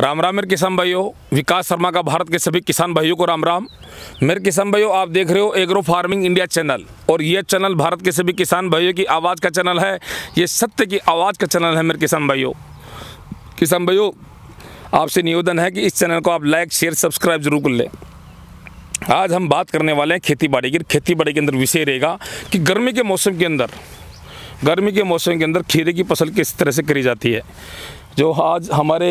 राम राम मेरे किसान भाइयों, विकास शर्मा का भारत के सभी किसान भाइयों को राम राम। मेरे किसान भाइयों, आप देख रहे हो एग्रो फ़ार्मिंग इंडिया चैनल और ये चैनल भारत के सभी किसान भाइयों की आवाज़ का चैनल है। ये सत्य की आवाज़ का चैनल है मेरे किसान भाइयों। किसान भाइयों, आपसे निवेदन है कि इस चैनल को आप लाइक शेयर सब्सक्राइब ज़रूर कर लें। आज हम बात करने वाले हैं खेती बाड़ी की। खेती बाड़ी के अंदर विषय रहेगा कि गर्मी के मौसम के अंदर, गर्मी के मौसम के अंदर खीरे की फ़सल किस तरह से करी जाती है। जो आज हमारे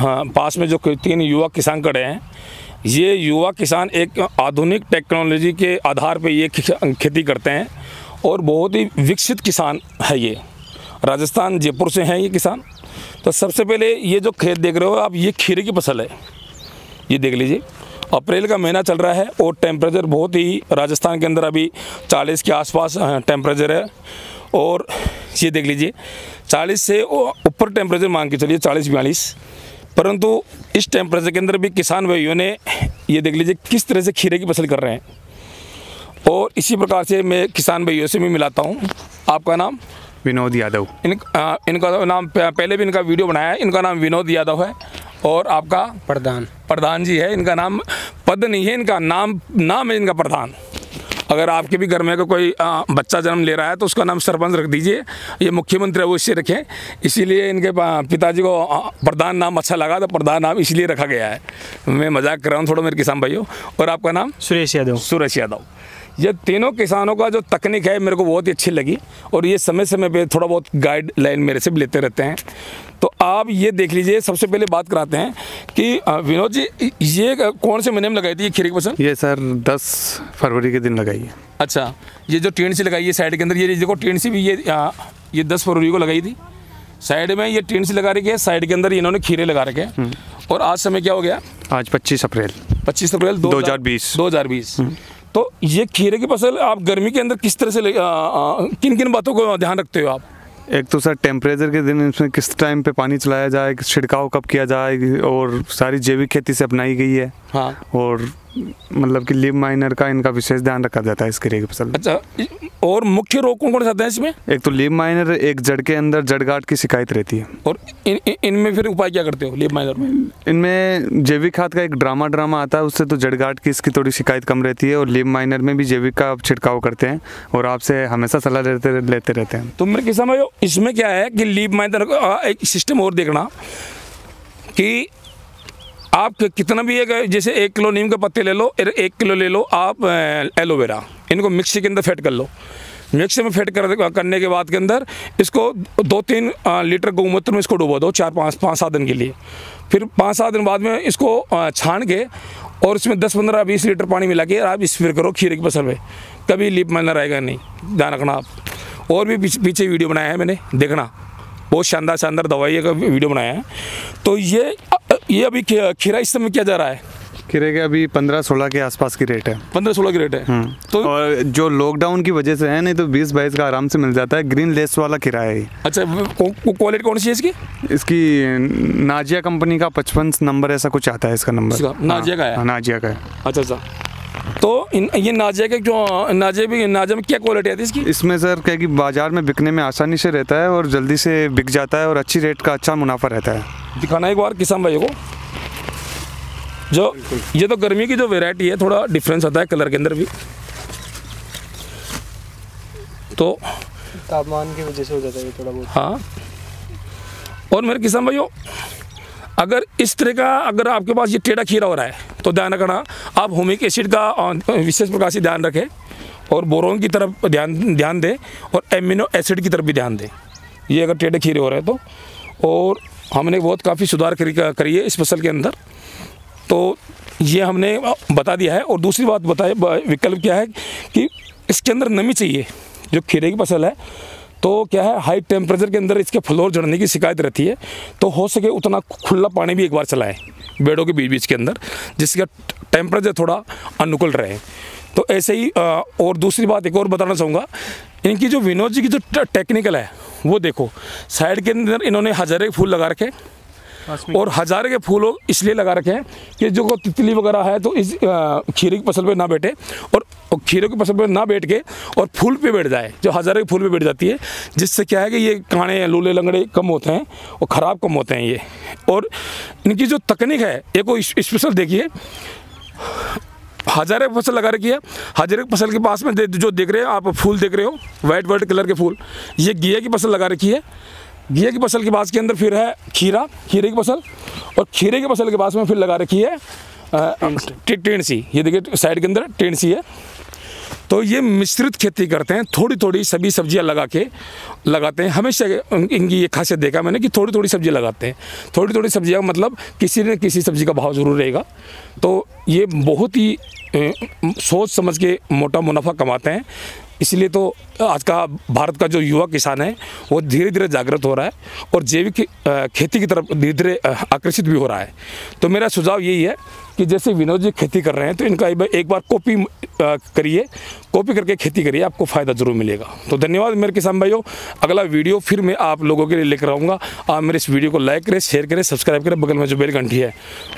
हाँ, पास में जो तीन युवा किसान खड़े हैं ये युवा किसान एक आधुनिक टेक्नोलॉजी के आधार पर ये खेती करते हैं और बहुत ही विकसित किसान है ये। राजस्थान जयपुर से हैं ये किसान। तो सबसे पहले ये जो खेत देख रहे हो आप ये खीरे की फ़सल है। ये देख लीजिए अप्रैल का महीना चल रहा है और टेम्परेचर बहुत ही राजस्थान के अंदर अभी 40 के आसपास टेम्परेचर है। और ये देख लीजिए 40 से ऊपर टेम्परेचर मांग के चलिए 40 बयालीस। परंतु इस टेम्परेचर के अंदर भी किसान भाइयों ने ये देख लीजिए किस तरह से खीरे की फ़सल कर रहे हैं। और इसी प्रकार से मैं किसान भाइयों से भी मिलाता हूँ। आपका नाम? विनोद यादव। इन आ, इनका नाम पहले भी इनका वीडियो बनाया है। इनका नाम विनोद यादव है। और आपका? प्रधान। प्रधान जी है। इनका नाम पद नहीं है इनका नाम नाम है इनका प्रधान। अगर आपके भी घर में को कोई आ, बच्चा जन्म ले रहा है तो उसका नाम सरपंच रख दीजिए। ये मुख्यमंत्री वो अवश्य रखें। इसीलिए इनके पिताजी को प्रधान नाम अच्छा लगा तो प्रधान नाम इसलिए रखा गया है। मैं मज़ाक कर रहा हूँ थोड़ा मेरे किसान भाइयों। और आपका नाम? सुरेश यादव। सुरेश यादव। ये तीनों किसानों का जो तकनीक है मेरे को बहुत ही अच्छी लगी। और ये समय समय पे थोड़ा बहुत गाइडलाइन मेरे से भी लेते रहते हैं। तो आप ये देख लीजिए सबसे पहले बात कराते हैं। कि विनोद जी ये कौन से महीने में लगाई थी ये खीरे की फ़सल ये सर दस फरवरी के दिन लगाई है। अच्छा ये जो टीन सी लगाई है साइड के अंदर ये देखो टीन सी भी ये ये दस फरवरी को लगाई थी। साइड में ये टीन सी लगा रखी है साइड के अंदर इन्होंने खीरे लगा रखे हैं। हम्म। और आज समय क्या हो गया? आज पच्चीस अप्रैल। पच्चीस अप्रैल दो हज़ार बीस। दो हज़ार बीस। हम्म। तो ये खीरे की फ़सल आप गर्मी के अंदर किस तरह से किन किन बातों को ध्यान रखते हो आप? एक तो सर टेम्परेचर के दिन इसमें किस टाइम पे पानी चलाया जाए छिड़काव कब किया जाए और सारी जैविक खेती से अपनाई गई है। हाँ। और मतलब कि लिव माइनर का इनका विशेष ध्यान रखा जाता है इसके लिए फ़सल। अच्छा और मुख्य रोग कौन कौन से आते हैं इसमें? एक तो लिव माइनर एक जड़ के अंदर जड़ गाठ की शिकायत रहती है। और इन, इनमें फिर उपाय क्या करते हो लिव माइनर में? इनमें जैविक खाद का एक ड्रामा ड्रामा आता है उससे तो जड़ गाठ की इसकी थोड़ी शिकायत कम रहती है और लिव माइनर में भी जैविक का छिड़काव करते हैं और आपसे हमेशा सलाह लेते लेते रहते हैं। तो मेरे किसान भाई इसमें क्या है कि लीव माइनर का एक सिस्टम और देखना कि आप कितना भी एक जैसे एक किलो नीम के पत्ते ले लो एक किलो ले लो आप एलोवेरा। इनको मिक्सी के अंदर फेट कर लो। मिक्सी में फेट कर करने के बाद के अंदर इसको दो तीन लीटर गौमूत्र में इसको डुबो दो, चार पाँच पाँच, सात दिन के लिए। फिर पाँच, सात दिन बाद में इसको छान के और इसमें दस, पंद्रह, बीस लीटर पानी मिला के आप स्प्रे करो खीरे की फ़सल में। कभी लीप मरना रहेगा नहीं, ध्यान रखना आप। और भी पीछे वीडियो बनाया है मैंने, देखना। बहुत शानदार शानदार दवाई का वीडियो बनाया है। तो ये ये अभी खीरा इस समय किया जा रहा है। खीरे के अभी पंद्रह सोलह के आसपास की रेट है। पंद्रह सोलह की रेट है। हम्म। तो और जो लॉकडाउन की वजह से है नहीं तो बीस बाईस का आराम से मिल जाता है। ग्रीन लेस वाला खीरा है। अच्छा क्वालिटी कौन सी है इसकी? इसकी नाजिया कंपनी का पचपन नंबर ऐसा कुछ आता है इसका नंबर। नाजिया का है? हाँ, नाजिया का है। अच्छा अच्छा। तो इन ये नाजिया के जो नाजिया भी नाजिया में क्या क्वालिटी आती है इसकी? इसमें सर क्या कि बाज़ार में बिकने में आसानी से रहता है और जल्दी से बिक जाता है और अच्छी रेट का अच्छा मुनाफा रहता है। दिखाना एक बार किसान भाई को। जो ये तो गर्मी की जो वेराइटी है थोड़ा डिफरेंस आता है कलर के अंदर भी। तो तापमान की वजह से हो जाता है थोड़ा बहुत। हाँ। और मेरे किसान भाइयों अगर इस तरह का अगर आपके पास ये टेढ़ा खीरा हो रहा है तो ध्यान रखना आप होमिक एसिड का विशेष प्रकार से ध्यान रखें और बोरोन की तरफ़ ध्यान ध्यान दें और एमिनो एसिड की तरफ़ भी ध्यान दें। ये अगर टेढ़े खीरे हो रहे हैं तो। और हमने बहुत काफ़ी सुधार करी करी है इस फ़सल के अंदर। तो ये हमने बता दिया है। और दूसरी बात बताए विकल्प क्या है कि इसके अंदर नमी चाहिए, जो खीरे की फ़सल है। तो क्या है हाई टेम्परेचर के अंदर इसके फ्लोर जड़ने की शिकायत रहती है। तो हो सके उतना खुला पानी भी एक बार चलाएँ, बेड़ों के बीच बीच के अंदर जिसका टेम्परेचर थोड़ा अनुकूल रहे। तो ऐसे ही और दूसरी बात एक और बताना चाहूँगा। इनकी जो विनोद जी की जो टेक्निकल है, वो देखो साइड के अंदर इन्होंने हजारे फूल लगा रखे। और हजारे के फूल इसलिए लगा रखे हैं कि जो तितली वगैरह है तो इस खीरे की फ़सल पे ना बैठे और खीरे की फ़सल पे ना बैठ के और फूल पे बैठ जाए, जो हज़ारे के फूल पे बैठ जाती है, जिससे क्या है कि ये काणे लूले, लंगड़े कम होते हैं और ख़राब कम होते हैं ये। और इनकी जो तकनीक है एक स्पेशल देखिए, हजारे की फ़सल लगा रखी है, हजारे की फ़सल के पास में जो देख रहे हो, आप फूल देख रहे हो, वाइट वाइट कलर के फूल, ये घिया की फ़सल लगा रखी है घिया की फ़सल के पास के अंदर फिर है खीरा खीरे की फ़सल और खीरे की फ़सल के पास में फिर लगा रखी है टेंसी। ये देखिए साइड के अंदर टेंसी है। तो ये मिश्रित खेती करते हैं थोड़ी थोड़ी सभी सब्ज़ियाँ लगा के लगाते हैं। हमेशा इनकी ये खासियत देखा मैंने कि थोड़ी थोड़ी सब्ज़ियाँ लगाते हैं। थोड़ी थोड़ी सब्ज़ियाँ मतलब किसी न किसी सब्ज़ी का भाव ज़रूर रहेगा। तो ये बहुत ही सोच समझ के मोटा मुनाफा कमाते हैं। इसलिए तो आज का भारत का जो युवा किसान है, वो धीरे धीरे जागृत हो रहा है और जैविक खेती की तरफ़ धीरे धीरे आकर्षित भी हो रहा है। तो मेरा सुझाव यही है कि जैसे विनोद जी खेती कर रहे हैं तो इनका एक बार- कॉपी करिए, कॉपी करके खेती करिए, आपको फ़ायदा ज़रूर मिलेगा। तो धन्यवाद मेरे किसान भाइयों। अगला वीडियो फिर मैं आप लोगों के लिए लेकर आऊँगा। आप मेरे इस वीडियो को लाइक करें, शेयर करें, सब्सक्राइब करें, बगल में जो बेल घंटी है,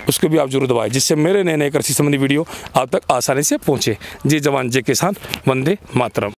उसको भी आप ज़रूर दबाएँ, जिससे मेरे नए नए कृषि संबंधी वीडियो आप तक आसानी से पहुँचे। जय जवान, जय किसान, वंदे मातरम।